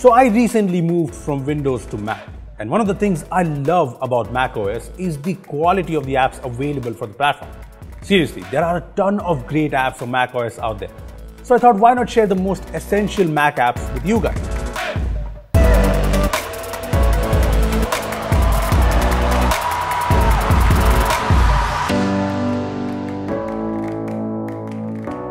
So I recently moved from Windows to Mac. And one of the things I love about macOS is the quality of the apps available for the platform. Seriously, there are a ton of great apps for macOS out there. So I thought why not share the most essential Mac apps with you guys.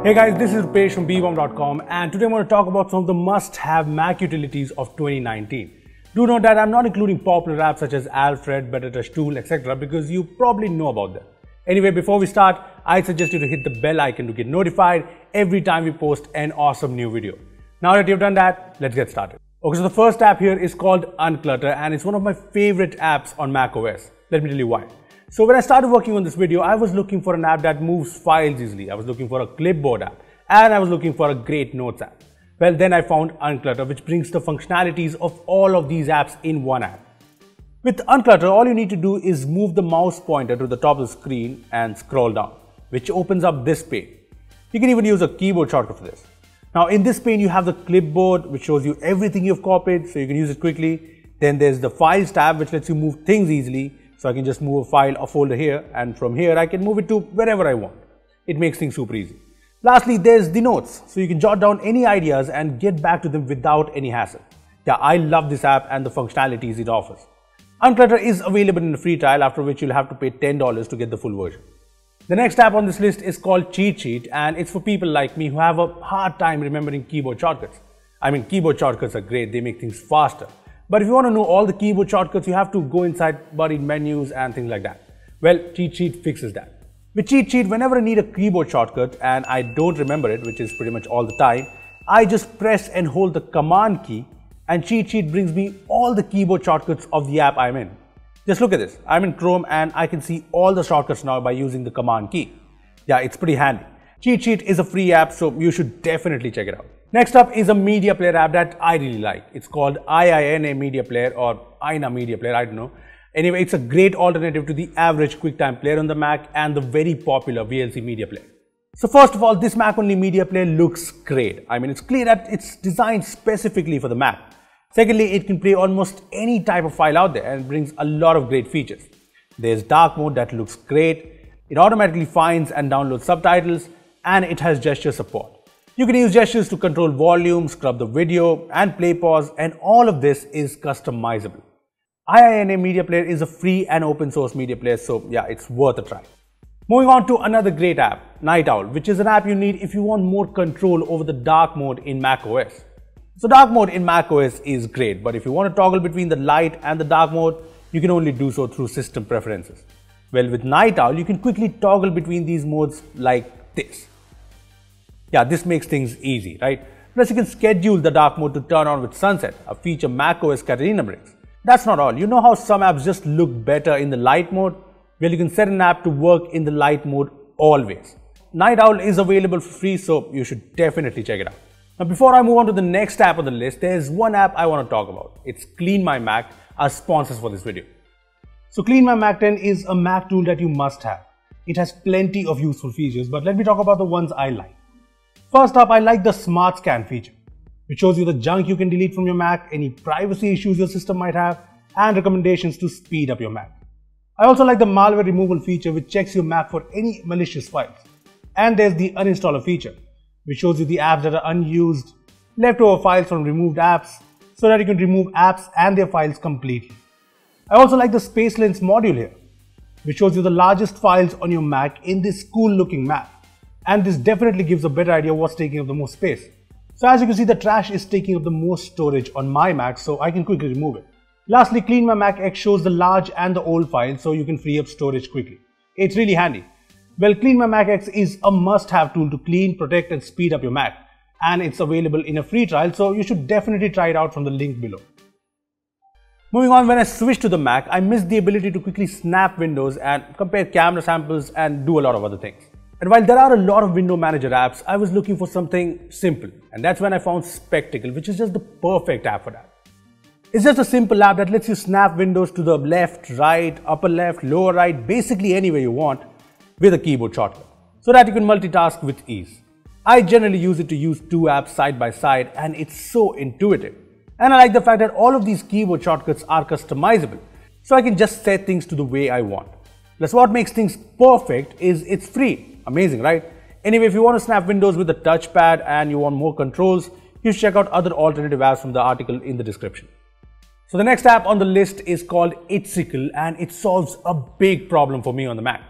Hey guys, this is Rupesh from beebom.com and today I'm going to talk about some of the must-have Mac utilities of 2019. Do note that I'm not including popular apps such as Alfred, BetterTouch Tool, etc. because you probably know about them. Anyway, before we start, I suggest you to hit the bell icon to get notified every time we post an awesome new video. Now that you've done that, let's get started. Okay, so the first app here is called Unclutter and it's one of my favorite apps on macOS. Let me tell you why. So when I started working on this video, I was looking for an app that moves files easily. I was looking for a clipboard app and I was looking for a great notes app. Well, then I found Unclutter, which brings the functionalities of all of these apps in one app. With Unclutter, all you need to do is move the mouse pointer to the top of the screen and scroll down, which opens up this pane. You can even use a keyboard shortcut for this. Now in this pane, you have the clipboard, which shows you everything you've copied, so you can use it quickly. Then there's the files tab, which lets you move things easily. So I can just move a file or folder here and from here I can move it to wherever I want. It makes things super easy. Lastly, there's the notes. So you can jot down any ideas and get back to them without any hassle. Yeah, I love this app and the functionalities it offers. Unclutter is available in a free trial after which you'll have to pay $10 to get the full version. The next app on this list is called Cheat Sheet and it's for people like me who have a hard time remembering keyboard shortcuts. I mean, keyboard shortcuts are great, they make things faster. But if you want to know all the keyboard shortcuts, you have to go inside buried menus and things like that. Well, Cheat Sheet fixes that. With Cheat Sheet, whenever I need a keyboard shortcut and I don't remember it, which is pretty much all the time, I just press and hold the command key and Cheat Sheet brings me all the keyboard shortcuts of the app I'm in. Just look at this. I'm in Chrome and I can see all the shortcuts now by using the command key. Yeah, it's pretty handy. Cheat Sheet is a free app, so you should definitely check it out. Next up is a media player app that I really like. It's called IINA Media Player or INA Media Player, I don't know. Anyway, it's a great alternative to the average QuickTime player on the Mac and the very popular VLC Media Player. So first of all, this Mac only media player looks great. I mean, it's clear that it's designed specifically for the Mac. Secondly, it can play almost any type of file out there and brings a lot of great features. There's dark mode that looks great. It automatically finds and downloads subtitles and it has gesture support. You can use gestures to control volume, scrub the video and play pause and all of this is customizable. IINA Media Player is a free and open source media player so yeah, it's worth a try. Moving on to another great app, Night Owl, which is an app you need if you want more control over the dark mode in macOS. So dark mode in macOS is great, but if you want to toggle between the light and the dark mode, you can only do so through system preferences. Well, with Night Owl, you can quickly toggle between these modes like this. Yeah, this makes things easy, right? Plus, you can schedule the dark mode to turn on with sunset, a feature macOS Catalina brings. That's not all. You know how some apps just look better in the light mode? Well, you can set an app to work in the light mode always. Night Owl is available for free, so you should definitely check it out. Now, before I move on to the next app on the list, there's one app I want to talk about. It's Clean My Mac, our sponsors for this video. So, Clean My Mac 10 is a Mac tool that you must have. It has plenty of useful features, but let me talk about the ones I like. First up, I like the Smart Scan feature, which shows you the junk you can delete from your Mac, any privacy issues your system might have, and recommendations to speed up your Mac. I also like the malware removal feature, which checks your Mac for any malicious files. And there's the uninstaller feature, which shows you the apps that are unused, leftover files from removed apps, so that you can remove apps and their files completely. I also like the SpaceLens module here, which shows you the largest files on your Mac in this cool looking map and this definitely gives a better idea what's taking up the most space. So as you can see the trash is taking up the most storage on my Mac so I can quickly remove it. Lastly Clean My Mac X shows the large and the old files so you can free up storage quickly. It's really handy. Well Clean My Mac X is a must-have tool to clean, protect and speed up your Mac and it's available in a free trial so you should definitely try it out from the link below. Moving on, when I switched to the Mac, I missed the ability to quickly snap windows and compare camera samples and do a lot of other things. And while there are a lot of window manager apps, I was looking for something simple. And that's when I found Spectacle, which is just the perfect app for that. It's just a simple app that lets you snap windows to the left, right, upper left, lower right, basically anywhere you want with a keyboard shortcut so that you can multitask with ease. I generally use it to use two apps side by side and it's so intuitive. And I like the fact that all of these keyboard shortcuts are customizable, so I can just set things to the way I want. Plus what makes things perfect is it's free. Amazing, right? Anyway, if you want to snap windows with a touchpad and you want more controls, you should check out other alternative apps from the article in the description. So the next app on the list is called Itsycal and it solves a big problem for me on the Mac.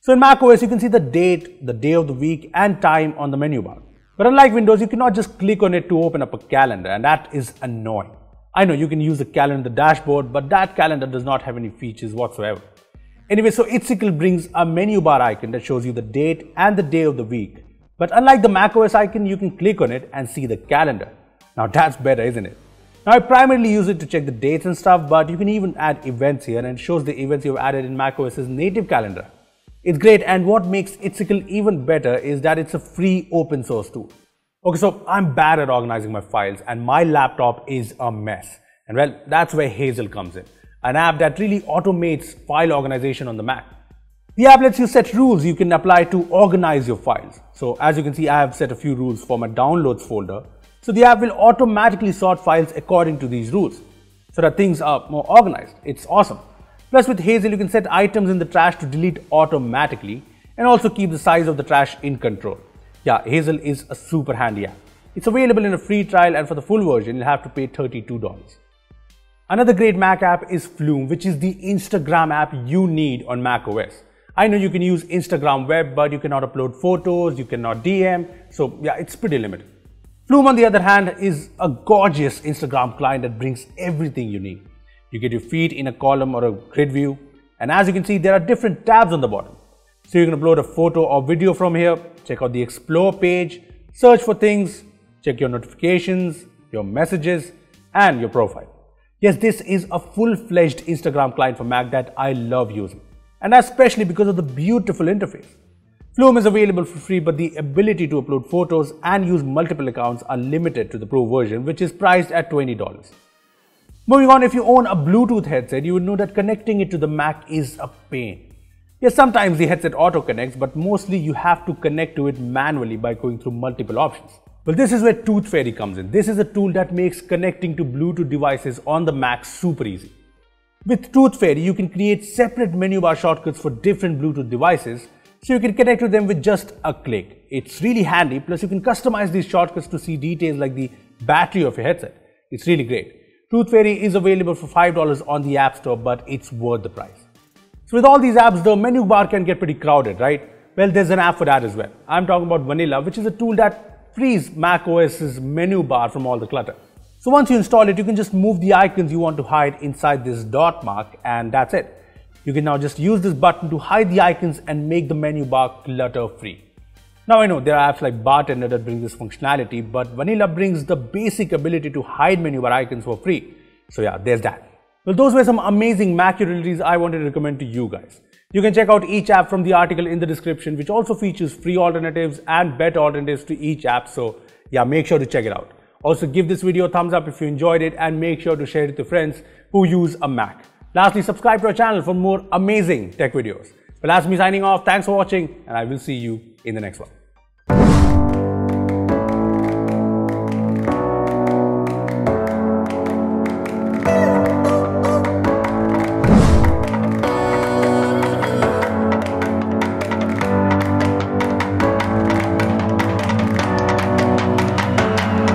So in macOS, you can see the date, the day of the week and time on the menu bar. But unlike Windows, you cannot just click on it to open up a calendar and that is annoying. I know you can use the calendar dashboard, but that calendar does not have any features whatsoever. Anyway, so Itsycal brings a menu bar icon that shows you the date and the day of the week. But unlike the macOS icon, you can click on it and see the calendar. Now that's better, isn't it? Now I primarily use it to check the dates and stuff, but you can even add events here and it shows the events you've added in macOS's native calendar. It's great and what makes Itsycal even better is that it's a free open source tool. Okay, so I'm bad at organizing my files and my laptop is a mess. And well, that's where Hazel comes in, an app that really automates file organization on the Mac. The app lets you set rules you can apply to organize your files. So as you can see, I have set a few rules for my downloads folder. So the app will automatically sort files according to these rules so that things are more organized. It's awesome. Plus with Hazel, you can set items in the trash to delete automatically and also keep the size of the trash in control. Yeah, Hazel is a super handy app. It's available in a free trial and for the full version, you'll have to pay $32. Another great Mac app is Flume, which is the Instagram app you need on Mac OS. I know you can use Instagram web, but you cannot upload photos, you cannot DM, so yeah, it's pretty limited. Flume on the other hand is a gorgeous Instagram client that brings everything you need. You get your feed in a column or a grid view. And as you can see, there are different tabs on the bottom. So you can upload a photo or video from here, check out the explore page, search for things, check your notifications, your messages, and your profile. Yes, this is a full-fledged Instagram client for Mac that I love using. And especially because of the beautiful interface. Flume is available for free, but the ability to upload photos and use multiple accounts are limited to the Pro version, which is priced at $20. Moving on, if you own a Bluetooth headset, you would know that connecting it to the Mac is a pain. Yes, sometimes the headset auto connects, but mostly you have to connect to it manually by going through multiple options. Well, this is where Tooth Fairy comes in. This is a tool that makes connecting to Bluetooth devices on the Mac super easy. With Tooth Fairy, you can create separate menu bar shortcuts for different Bluetooth devices, so you can connect to them with just a click. It's really handy, plus you can customize these shortcuts to see details like the battery of your headset. It's really great. Tooth Fairy is available for $5 on the App Store, but it's worth the price. So with all these apps, the menu bar can get pretty crowded, right? Well, there's an app for that as well. I'm talking about Vanilla, which is a tool that frees Mac OS's menu bar from all the clutter. So once you install it, you can just move the icons you want to hide inside this dot mark and that's it. You can now just use this button to hide the icons and make the menu bar clutter free. Now I know there are apps like Bartender that bring this functionality, but Vanilla brings the basic ability to hide menu bar icons for free. So yeah, there's that. Well, those were some amazing Mac utilities I wanted to recommend to you guys. You can check out each app from the article in the description, which also features free alternatives and better alternatives to each app. So yeah, make sure to check it out. Also give this video a thumbs up if you enjoyed it and make sure to share it to friends who use a Mac. Lastly, subscribe to our channel for more amazing tech videos. Well, that's me signing off. Thanks for watching and I will see you in the next one.